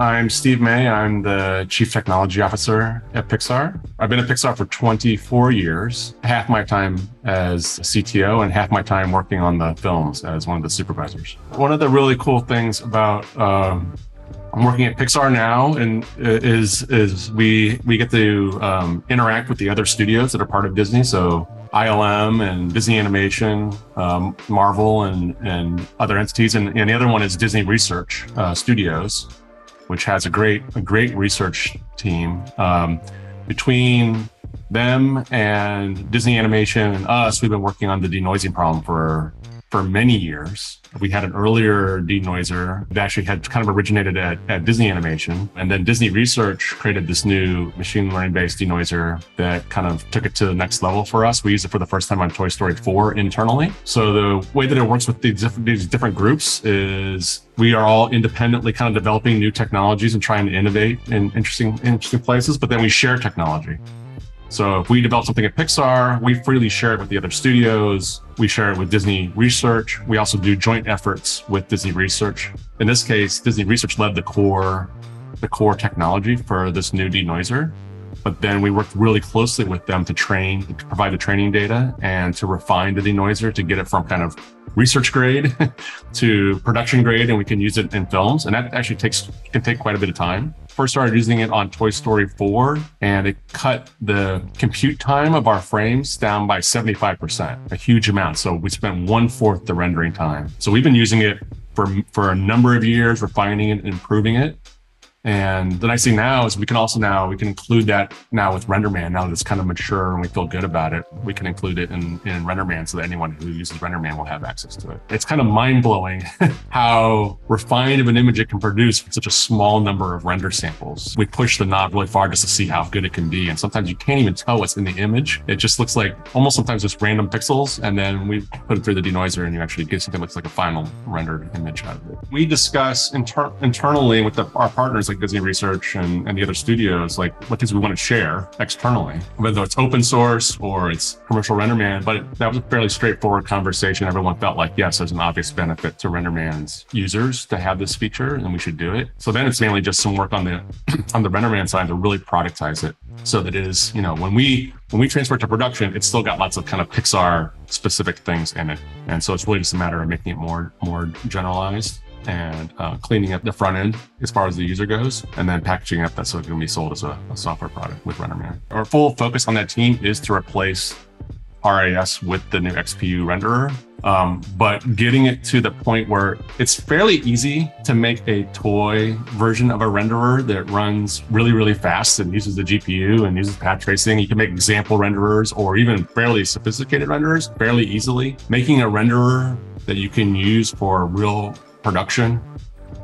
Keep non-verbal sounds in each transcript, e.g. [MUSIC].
I'm Steve May. I'm the Chief Technology Officer at Pixar. I've been at Pixar for 24 years, half my time as CTO and half my time working on the films as one of the supervisors. One of the really cool things about um, I'm working at Pixar now, and is is we we get to um, interact with the other studios that are part of Disney. So ILM and Disney Animation, um, Marvel, and and other entities, and, and the other one is Disney Research uh, Studios which has a great a great research team. Um, between them and Disney Animation and us, we've been working on the denoising problem for for many years. We had an earlier denoiser that actually had kind of originated at, at Disney Animation. And then Disney Research created this new machine learning based denoiser that kind of took it to the next level for us. We used it for the first time on Toy Story 4 internally. So the way that it works with these different, these different groups is we are all independently kind of developing new technologies and trying to innovate in interesting, interesting places, but then we share technology. So if we develop something at Pixar, we freely share it with the other studios. We share it with Disney Research. We also do joint efforts with Disney Research. In this case, Disney Research led the core, the core technology for this new denoiser. But then we worked really closely with them to train, to provide the training data and to refine the denoiser to get it from kind of research grade [LAUGHS] to production grade, and we can use it in films. And that actually takes can take quite a bit of time. First started using it on Toy Story 4, and it cut the compute time of our frames down by 75%, a huge amount. So we spent one fourth the rendering time. So we've been using it for for a number of years, refining it, improving it. And the nice thing now is we can also now we can include that now with RenderMan. Now that it's kind of mature and we feel good about it, we can include it in, in RenderMan so that anyone who uses RenderMan will have access to it. It's kind of mind blowing [LAUGHS] how refined of an image it can produce with such a small number of render samples. We push the knob really far just to see how good it can be, and sometimes you can't even tell what's in the image. It just looks like almost sometimes just random pixels, and then we put it through the denoiser, and you actually get something that looks like a final rendered image out of it. We discuss inter- internally with the, our partners. Like like Disney Research and, and the other studios, like what things we want to share externally, whether it's open source or it's commercial RenderMan. But that was a fairly straightforward conversation. Everyone felt like, yes, there's an obvious benefit to RenderMan's users to have this feature and we should do it. So then it's mainly just some work on the [CLEARS THROAT] on the RenderMan side to really productize it so that it is, you know, when we when we transfer it to production, it's still got lots of kind of Pixar specific things in it. And so it's really just a matter of making it more more generalized and uh, cleaning up the front end as far as the user goes, and then packaging up that so it can be sold as a, a software product with RenderMan. Our full focus on that team is to replace RIS with the new XPU renderer. Um, but getting it to the point where it's fairly easy to make a toy version of a renderer that runs really, really fast and uses the GPU and uses path tracing. You can make example renderers or even fairly sophisticated renderers fairly easily. Making a renderer that you can use for real production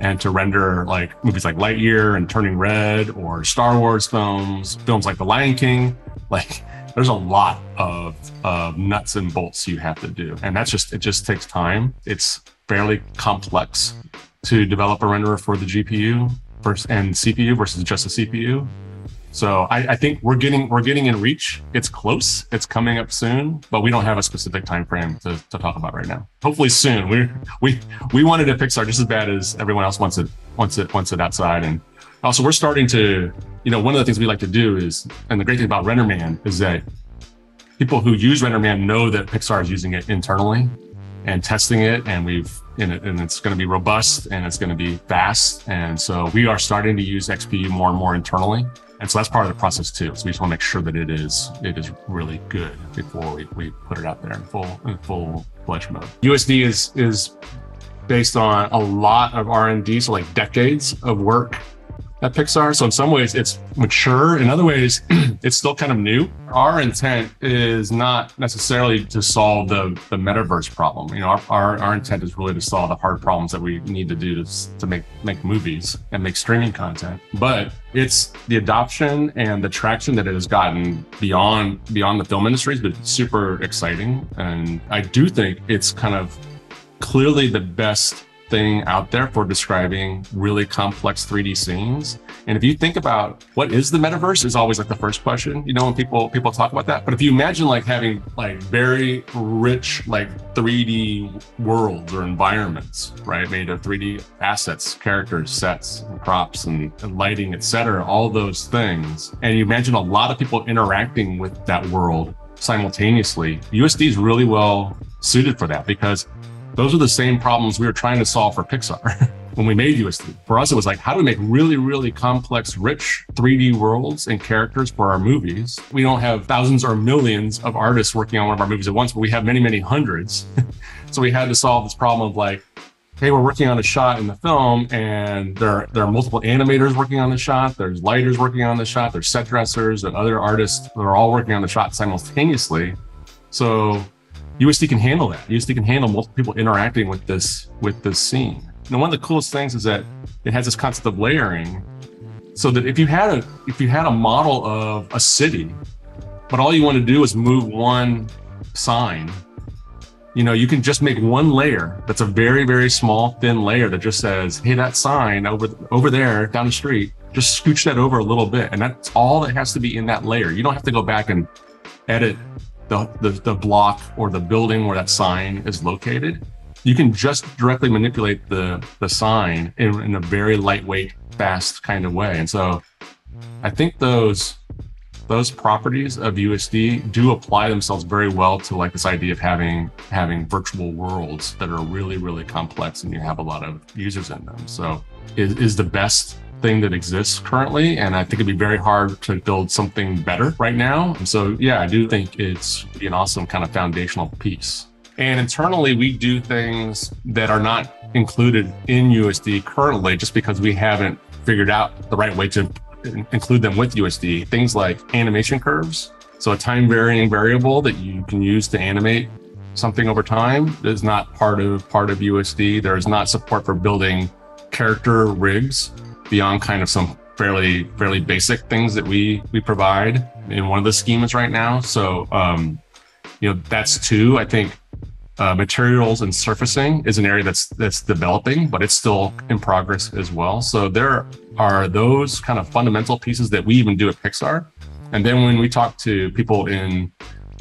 and to render like movies like Lightyear and Turning Red or Star Wars films, films like The Lion King. [LAUGHS] Like there's a lot of, of nuts and bolts you have to do. And that's just, it just takes time. It's fairly complex to develop a renderer for the GPU versus, and CPU versus just a CPU. So I, I, think we're getting we're getting in reach. It's close. It's coming up soon, but we don't have a specific time frame to, to talk about right now. Hopefully soon. We we we wanted a Pixar just as bad as everyone else wants it wants it wants it outside. And also we're starting to you know one of the things we like to do is and the great thing about RenderMan is that people who use RenderMan know that Pixar is using it internally and testing it and we've and, it, and it's going to be robust and it's going to be fast and so we are starting to use xpu more and more internally and so that's part of the process too. So we just want to make sure that it is it is really good before we, we put it out there in full in full fledged mode. USD is is based on a lot of R and D, so like decades of work at Pixar. So in some ways it's mature. In other ways, [CLEARS THROAT] it's still kind of new. Our intent is not necessarily to solve the, the metaverse problem. You know, our, our, our intent is really to solve the hard problems that we need to do to, to make, make movies and make streaming content. But it's the adoption and the traction that it has gotten beyond beyond the film industry has been super exciting. And I do think it's kind of clearly the best thing out there for describing really complex 3D scenes. And if you think about what is the metaverse is always like the first question, you know, when people people talk about that. But if you imagine like having like very rich like 3D worlds or environments, right, made of 3D assets, characters, sets, and props, and, and lighting, etc., all those things, and you imagine a lot of people interacting with that world simultaneously, USD is really well suited for that because those are the same problems we were trying to solve for Pixar [LAUGHS] when we made USD. For us, it was like, how do we make really, really complex, rich 3D worlds and characters for our movies? We don't have thousands or millions of artists working on one of our movies at once, but we have many, many hundreds. [LAUGHS] so we had to solve this problem of like, hey, we're working on a shot in the film, and there there are multiple animators working on the shot. There's lighters working on the shot. There's set dressers and other artists that are all working on the shot simultaneously. So USD can handle that. USD can handle multiple people interacting with this with this scene. And one of the coolest things is that it has this concept of layering, so that if you had a if you had a model of a city, but all you want to do is move one sign, you know, you can just make one layer that's a very very small thin layer that just says, "Hey, that sign over over there down the street." Just scooch that over a little bit, and that's all that has to be in that layer. You don't have to go back and edit the, the, the block or the building where that sign is located, you can just directly manipulate the, the sign in, in a very lightweight, fast kind of way. And so I think those those properties of USD do apply themselves very well to like this idea of having having virtual worlds that are really really complex and you have a lot of users in them. So is, is the best thing that exists currently. And I think it'd be very hard to build something better right now. So, yeah, I do think it's an awesome kind of foundational piece. And internally, we do things that are not included in USD currently just because we haven't figured out the right way to include them with USD. Things like animation curves. So a time varying variable that you can use to animate something over time is not part of part of USD. There is not support for building character rigs beyond kind of some fairly fairly basic things that we we provide in one of the schemas right now. So um, you know that's two. I think uh, materials and surfacing is an area that's that's developing, but it's still in progress as well. So there are those kind of fundamental pieces that we even do at Pixar. And then when we talk to people in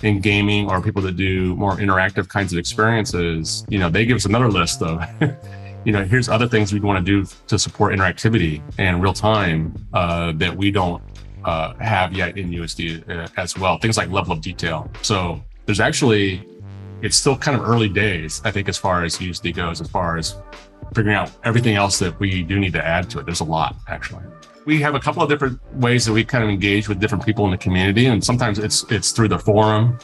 in gaming or people that do more interactive kinds of experiences, you know, they give us another list of [LAUGHS] you know, here's other things we'd want to do to support interactivity and real time uh, that we don't uh, have yet in USD uh, as well. Things like level of detail. So there's actually, it's still kind of early days, I think, as far as USD goes, as far as figuring out everything else that we do need to add to it. There's a lot actually. We have a couple of different ways that we kind of engage with different people in the community, and sometimes it's it's through the forum,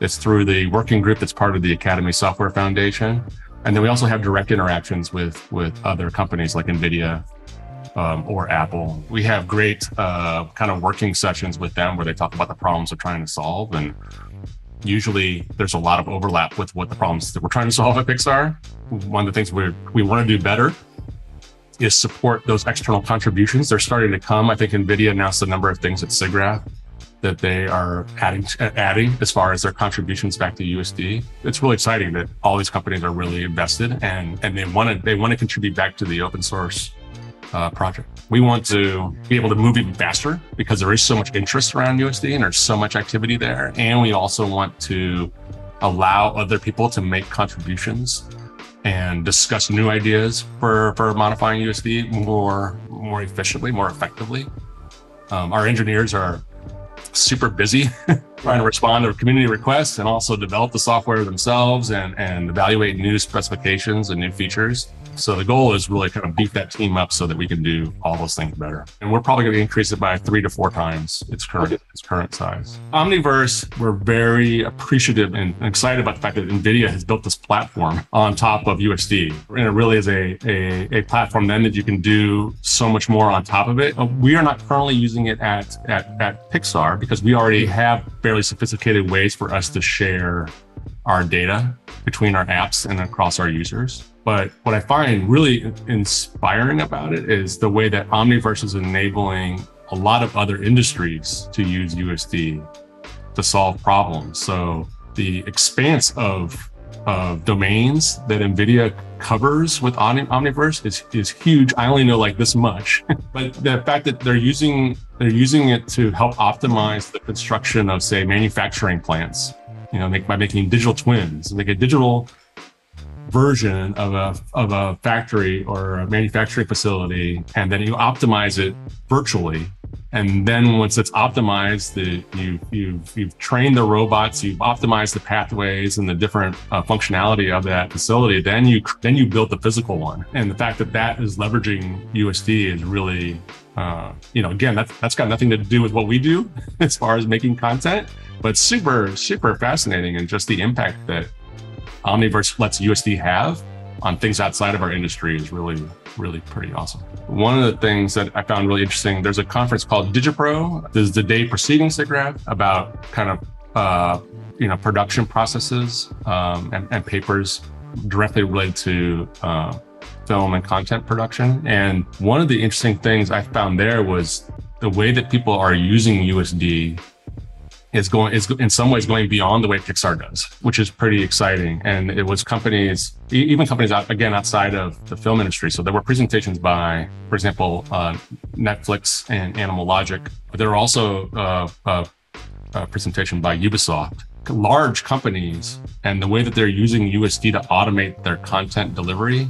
it's through the working group that's part of the Academy Software Foundation. And then we also have direct interactions with with other companies like NVIDIA um, or Apple. We have great uh, kind of working sessions with them where they talk about the problems they're trying to solve. And usually there's a lot of overlap with what the problems that we're trying to solve at Pixar. One of the things we we want to do better is support those external contributions. They're starting to come. I think NVIDIA announced a number of things at SIGGRAPH that they are adding adding as far as their contributions back to USD. It's really exciting that all these companies are really invested and and they want to they want to contribute back to the open source uh, project. We want to be able to move even faster because there is so much interest around USD and there's so much activity there. And we also want to allow other people to make contributions and discuss new ideas for, for modifying USD more more efficiently, more effectively. Um, our engineers are super busy [LAUGHS] trying to respond to community requests and also develop the software themselves and, and evaluate new specifications and new features. So the goal is really kind of beef that team up so that we can do all those things better. And we're probably going to increase it by three to four times its current its current size. Omniverse, we're very appreciative and excited about the fact that NVIDIA has built this platform on top of USD. And it really is a, a, a platform then that you can do so much more on top of it. Uh, we are not currently using it at, at, at Pixar because we already have fairly sophisticated ways for us to share our data between our apps and across our users. But what I find really inspiring about it is the way that Omniverse is enabling a lot of other industries to use USD to solve problems. So the expanse of of domains that NVIDIA covers with Omniverse is, is huge. I only know like this much, [LAUGHS] but the fact that they're using they're using it to help optimize the construction of say manufacturing plants, you know, make, by making digital twins, make a digital version of a of a factory or a manufacturing facility, and then you optimize it virtually and then once it's optimized, the, you, you've, you've trained the robots, you've optimized the pathways and the different uh, functionality of that facility. Then you then you build the physical one, and the fact that that is leveraging USD is really, uh, you know, again that's that's got nothing to do with what we do [LAUGHS] as far as making content, but super super fascinating and just the impact that Omniverse lets USD have on things outside of our industry is really really pretty awesome. One of the things that I found really interesting, there's a conference called DigiPro. This is the day preceding SIGGRAPH about kind of uh, you know production processes um, and, and, papers directly related to uh, film and content production. And one of the interesting things I found there was the way that people are using USD is going is in some ways going beyond the way Pixar does, which is pretty exciting. And it was companies, even companies out, again outside of the film industry. So there were presentations by, for example, uh, Netflix and Animal Logic. But there were also uh, uh, a presentation by Ubisoft. Large companies and the way that they're using USD to automate their content delivery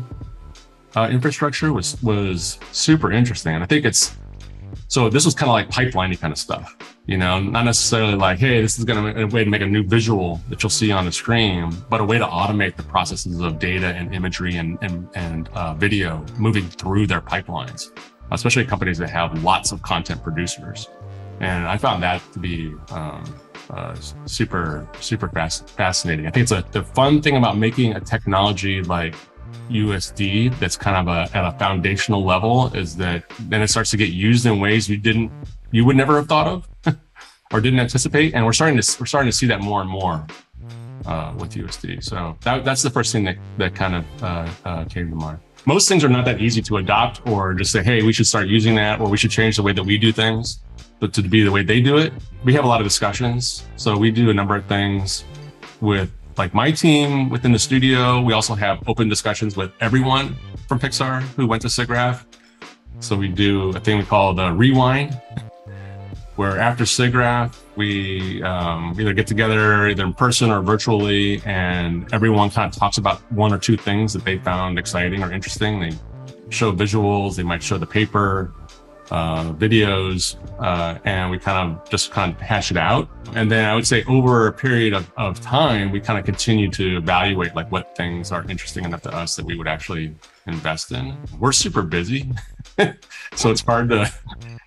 uh, infrastructure was was super interesting. And I think it's so this was kind of like pipeliney kind of stuff, you know, not necessarily like, hey, this is going to a way to make a new visual that you'll see on the screen, but a way to automate the processes of data and imagery and and, and uh, video moving through their pipelines, especially companies that have lots of content producers. And I found that to be um, uh, super super fast, fascinating. I think it's a the fun thing about making a technology like USD that's kind of a, at a foundational level is that then it starts to get used in ways you didn't you would never have thought of [LAUGHS] or didn't anticipate. And we're starting to we're starting to see that more and more uh, with USD so that, that's the first thing that that kind of uh, uh, came to mind. Most things are not that easy to adopt or just say hey we should start using that or we should change the way that we do things. But to be the way they do it we have a lot of discussions. So we do a number of things with like my team within the studio. We also have open discussions with everyone from Pixar who went to SIGGRAPH. So we do a thing we call the rewind, [LAUGHS] where after SIGGRAPH, we um, either get together either in person or virtually, and everyone kind of talks about one or two things that they found exciting or interesting. They show visuals, they might show the paper, uh, videos, uh, and we kind of just kind of hash it out. And then I would say over a period of, of time, we kind of continue to evaluate like what things are interesting enough to us that we would actually invest in. We're super busy, [LAUGHS] [LAUGHS] so it's hard to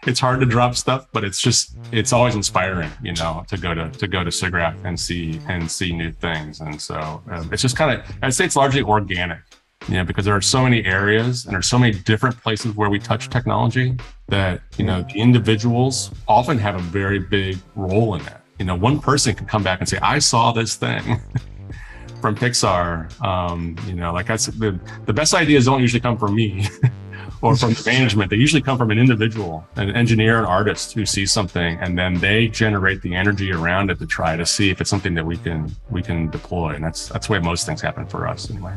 it's hard to drop stuff, but it's just it's always inspiring, you know, to go to to go to SIGGRAPH and see and see new things. And so um, it's just kind of I'd say it's largely organic you know, because there are so many areas and there's so many different places where we touch technology that, you know, the individuals often have a very big role in that. You know, one person can come back and say, I saw this thing [LAUGHS] from Pixar. Um, you know, like I said, the, the best ideas don't usually come from me [LAUGHS] or from management. They usually come from an individual, an engineer, an artist who sees something and then they generate the energy around it to try to see if it's something that we can we can deploy. And that's that's the way most things happen for us anyway.